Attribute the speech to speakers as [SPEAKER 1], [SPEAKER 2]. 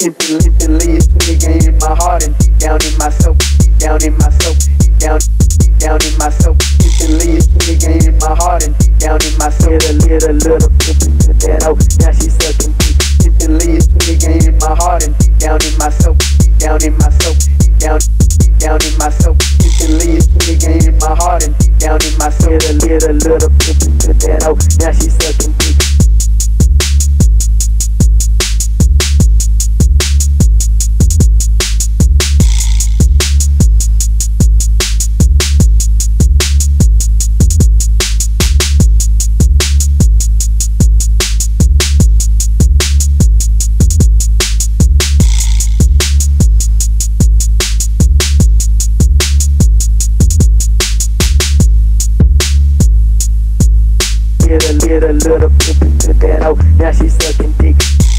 [SPEAKER 1] Instantly, it's nigga in my heart and deep down in my soul, deep down in my soul, deep down, deep down in my soul. Instantly, it's nigga in my heart and deep down in my soul. Little, little, little, little, that oh, now she sucking. Instantly, it's nigga in my heart and deep down in my soul, deep down in my soul, deep down, deep down in my soul. Instantly, it's nigga in my heart and deep down in my soul. Little, little, little, little, that oh, now she sucking deep. Little, little, little, little, that oh, now she sucking dick.